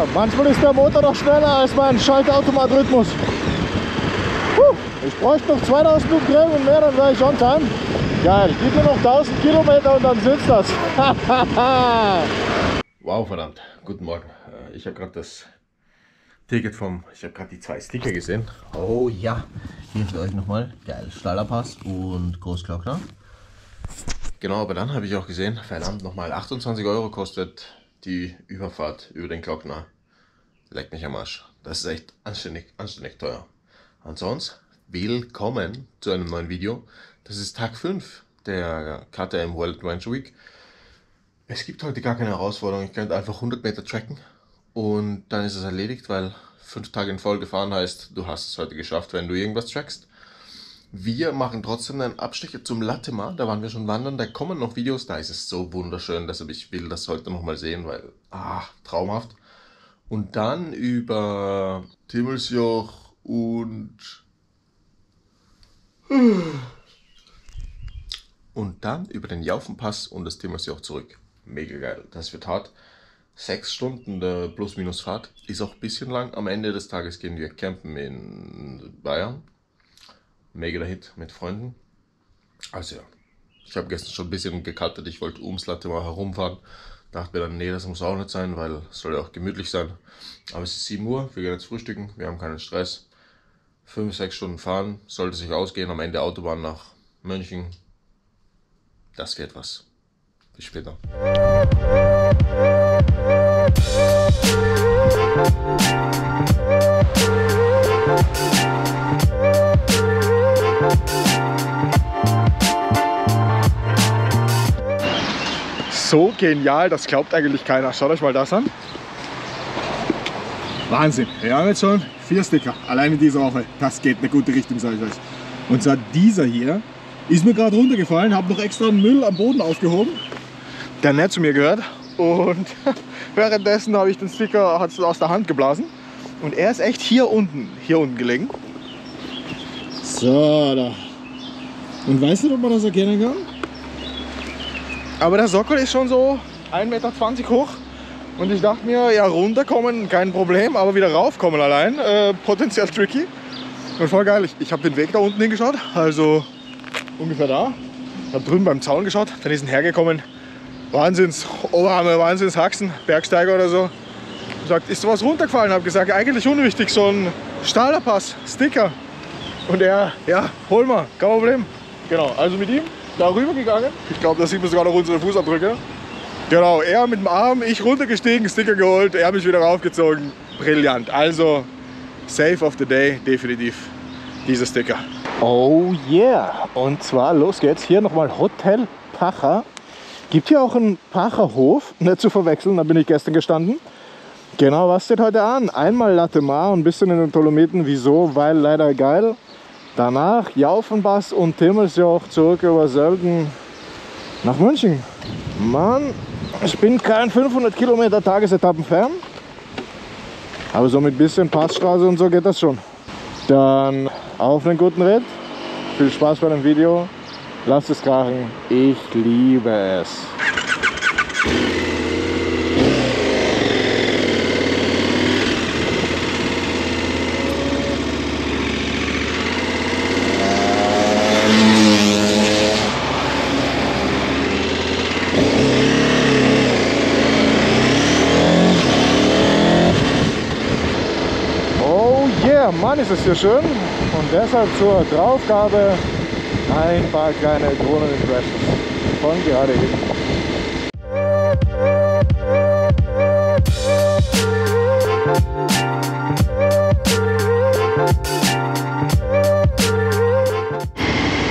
Ja, manchmal ist der Motor doch schneller als mein Schaltautomatrhythmus. Ich bräuchte noch 2000 Umdrehungen und mehr, dann wäre ich on time. Geil, gib mir noch 1000 Kilometer und dann sitzt das. wow, verdammt. Guten Morgen. Äh, ich habe gerade das Ticket vom, ich habe gerade die zwei Sticker gesehen. Oh ja, hier für euch nochmal. Geil, Stallerpass und Großglockner. Genau, aber dann habe ich auch gesehen, verdammt nochmal 28 Euro kostet die Überfahrt über den Glockner. Leck mich am Arsch. Das ist echt anständig, anständig teuer. Ansonsten Willkommen zu einem neuen Video. Das ist Tag 5 der KTM World Adventure Week. Es gibt heute gar keine Herausforderung. Ich könnte einfach 100 Meter tracken und dann ist es erledigt, weil 5 Tage in Folge fahren heißt, du hast es heute geschafft, wenn du irgendwas trackst. Wir machen trotzdem einen Abstecher zum Latima, da waren wir schon wandern, da kommen noch Videos, da ist es so wunderschön, deshalb ich will das heute nochmal sehen, weil, ah, traumhaft. Und dann über Timmelsjoch und und dann über den Jaufenpass und das auch zurück. Mega geil. Das wird hart. Sechs Stunden der Plus-Minus-Fahrt ist auch ein bisschen lang. Am Ende des Tages gehen wir campen in Bayern. Mega der Hit mit Freunden. Also ja, ich habe gestern schon ein bisschen gekaltet. Ich wollte ums Latte mal herumfahren. Dachte mir dann, nee, das muss auch nicht sein, weil es soll ja auch gemütlich sein. Aber es ist 7 Uhr, wir gehen jetzt frühstücken, wir haben keinen Stress. 5, 6 Stunden fahren, sollte sich ausgehen, am Ende Autobahn nach München. Das wird was. Bis später. Genial, das glaubt eigentlich keiner. Schaut euch mal das an. Wahnsinn. Wir haben jetzt schon vier Sticker, allein in dieser Woche. Das geht in eine gute Richtung, sage ich euch. Und zwar dieser hier ist mir gerade runtergefallen, habe noch extra Müll am Boden aufgehoben, der nicht zu mir gehört. Und währenddessen habe ich den Sticker aus der Hand geblasen. Und er ist echt hier unten, hier unten gelegen. So, da. Und weißt du, ob man das erkennen kann? Aber der Sockel ist schon so 1,20 Meter hoch. Und ich dachte mir, ja, runterkommen, kein Problem, aber wieder raufkommen allein, äh, potenziell tricky. Und voll geil, ich, ich habe den Weg da unten hingeschaut, also ungefähr da. Ich habe drüben beim Zaun geschaut, dann ist ein hergekommen, Wahnsinns Oberhammer, Wahnsinns Haxen, Bergsteiger oder so. Und sagt, ist sowas runtergefallen? Habe gesagt, eigentlich unwichtig, so ein Stahlerpass, Sticker. Und er, ja, hol mal, kein Problem. Genau, also mit ihm darüber gegangen. Ich glaube, da sieht man sogar noch unsere Fußabdrücke. Genau, er mit dem Arm, ich runtergestiegen, Sticker geholt, er mich wieder raufgezogen. Brillant. Also, Save of the Day, definitiv dieser Sticker. Oh yeah! Und zwar, los geht's. Hier nochmal Hotel Pacher. Gibt hier auch einen Pacherhof, nicht zu verwechseln, da bin ich gestern gestanden. Genau, was steht heute an? Einmal Latte Mar und ein bisschen in den Dolomiten. Wieso? Weil leider geil. Danach Jaufenbass und Timmelsjoch zurück über Sölden nach München. Mann, ich bin kein 500 Kilometer Tagesetappen fern. Aber so mit bisschen Passstraße und so geht das schon. Dann auf einen guten Ritt. Viel Spaß bei dem Video. Lasst es krachen. Ich liebe es. Mann ist es hier schön und deshalb zur Draufgabe ein paar kleine Drohnen-Impressions von gerade eben.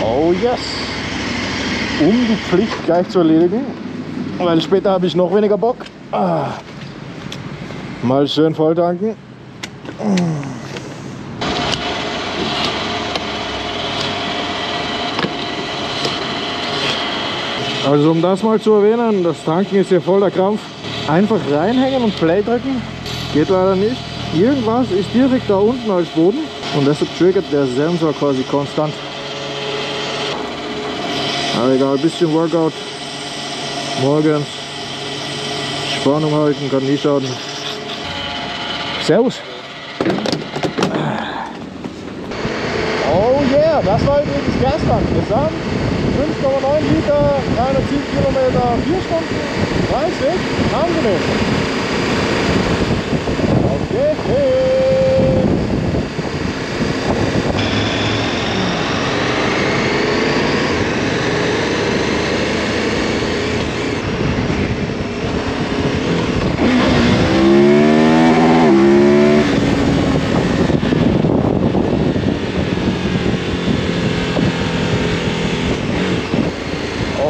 Oh yes! Um die Pflicht gleich zu erledigen, weil später habe ich noch weniger Bock. Ah. Mal schön voll tanken. Also um das mal zu erwähnen, das Tanken ist hier voll der Krampf. Einfach reinhängen und Play drücken, geht leider nicht. Irgendwas ist direkt da unten als Boden und deshalb triggert der Sensor quasi konstant. Aber egal, bisschen Workout morgens, Spannung halten, kann nie schaden. Servus. Oh yeah, das war übrigens gestern. Gesamt 5,9 Liter, 307 Kilometer, 4 Stunden 30. Angenehm. Auf geht's.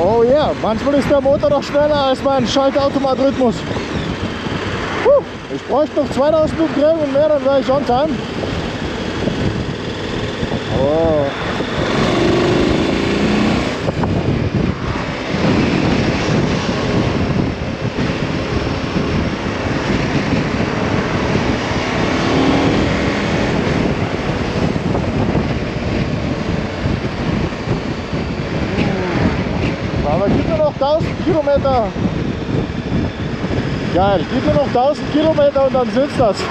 Oh manchmal ist der Motor doch schneller als mein Schaltautomatrhythmus. Ich bräuchte noch 2000 Umdrehungen und mehr, dann wäre ich on time. Oh. Aber gib mir noch 1000 Kilometer. Geil, gib mir noch 1000 Kilometer und dann sitzt das.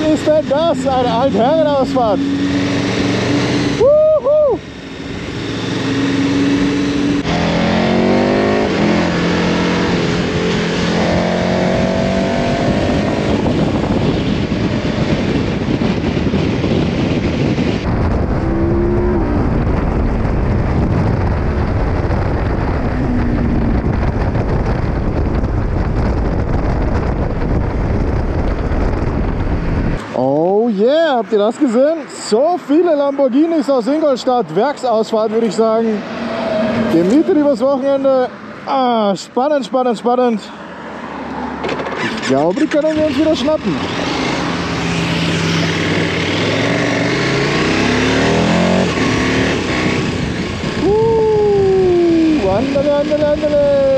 ist denn das? Eine Altherrenausfahrt. Wuhu! Oh yeah, habt ihr das gesehen? So viele Lamborghinis aus Ingolstadt, Werksausfahrt würde ich sagen. Gemietet übers Wochenende. Ah, spannend, spannend, spannend. Ich glaube, die können wir uns wieder schnappen. Uh, andale, andale, andale.